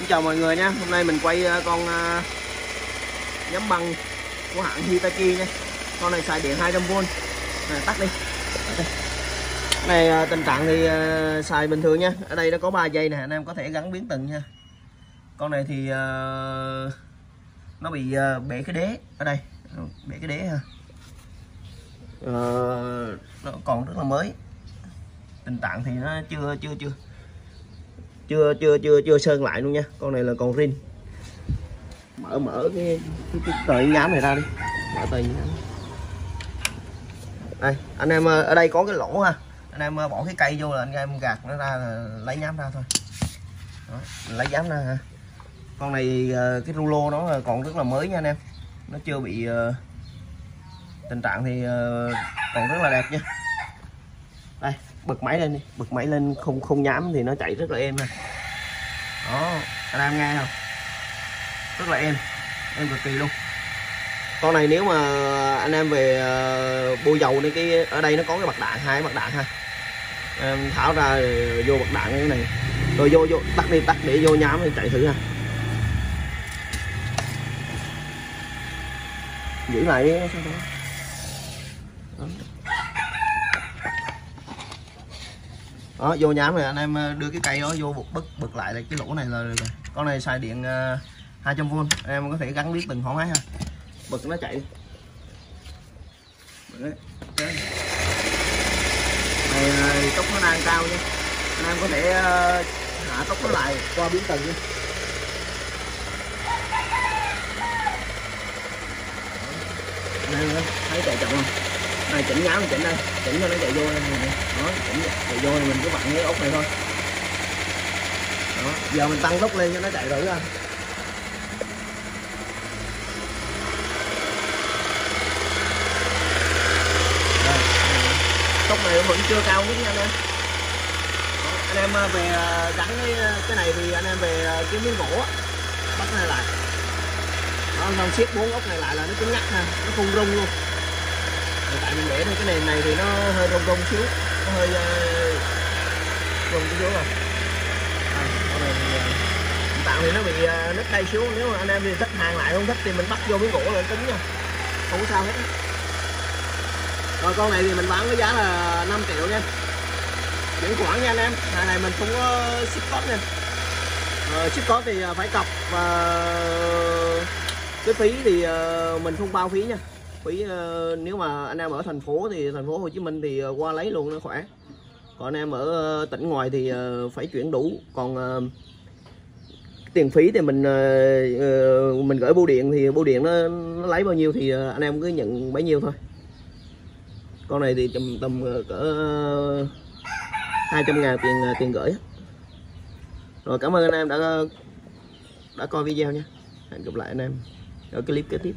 Xin chào mọi người nha. Hôm nay mình quay ờ, con ờ, nhắm băng của hãng Hitachi nha. Con này xài điện 200V này, tắt đi. Này ờ, tình trạng thì xài bình thường nha. Ở đây nó có 3 dây nè anh em có thể gắn biến từng nha. Con này thì nó bị bể cái đế ở đây. Bể cái đế ha. Nó còn rất là mới. Tình trạng thì nó chưa chưa chưa chưa chưa chưa chưa sơn lại luôn nha. Con này là còn rin. Mở mở cái cái, cái tờ nhám này ra đi. Mở tờ nhám. Đây anh em ờ, ở đây có cái lỗ ha. Anh em ờ, bỏ cái cây vô là anh em gạt nó ra là lấy nhám ra thôi. Đó, lấy nhám ra ha. Con này ờ, cái rulo nó còn rất là mới nha anh em. Nó chưa bị ờ, tình trạng thì ờ, còn rất là đẹp nha. Đây bật máy lên đi, bật máy lên không không nhám thì nó chạy rất là êm ha. Đó, anh em nghe không? Rất là êm êm cực kỳ luôn. Con này nếu mà anh em về ờ, bôi dầu này cái ở đây nó có cái mặt đạn, hai mặt đạn ha. Em tháo ra vô mặt đạn cái này. Rồi vô vô, tắt đi, tắt để vô nhám thì chạy thử ha. Giữ lại đi, sao đó. Đó. vô nhám rồi anh em ờ, đưa cái cây đó vô bực bực bực lại là cái lỗ này là được rồi con này xài điện ờ, 200V em có thể gắn biết từng thoải mái ha bực nó chạy Đấy. Đấy. này ờ, tốc nó đang cao nha anh em có thể hạ tốc nó lại qua biến tầng nha đây thấy chạy chậm không này chỉnh nhám chỉnh đây. Chỉnh cho nó chạy vô đây. Này đó chỉnh chạy vô thì mình cứ vặn cái ốc này thôi. Đó giờ mình tăng tốc lên cho nó chạy thử ra tốc này vẫn chưa cao nhất nha anh em. Anh em à, về à, gắn cái à, cái này thì anh em về ờ, cái miếng gỗ bắt này lại. Nó xong siết bốn ốc này lại là nó cứng ngắc ha nó không rung luôn mình để thôi cái nền này thì nó hơi rung rung xíu. Nó hơi uh, rung xíu rồi à, này thì, ờ, uh, tạo thì nó bị uh, nứt đây xíu nếu mà anh em thì thích hàng lại không thích thì mình bắt vô miếng gỗ là cứng nha. Không có sao hết. Rồi con này thì mình bán với giá là 5 triệu nha. Chuyển khoản nha anh em. Hàng này mình không có ship có nha ờ, ship có thì phải cọc và cái phí thì mình không bao phí nha phí ờ, nếu mà anh em ở thành phố thì thành phố Hồ Chí Minh thì ờ, qua lấy luôn nó khỏe. Còn anh em ở ờ, tỉnh ngoài thì phải chuyển đủ. Còn tiền phí thì mình mình gửi bưu điện thì bưu điện nó, nó lấy bao nhiêu thì anh em cứ nhận bấy nhiêu thôi. Con này thì tầm tầm cỡ hai trăm ngàn tiền tiền gửi. Rồi cảm ơn anh em đã đã coi video nha. Hẹn gặp lại anh em ở clip kế tiếp.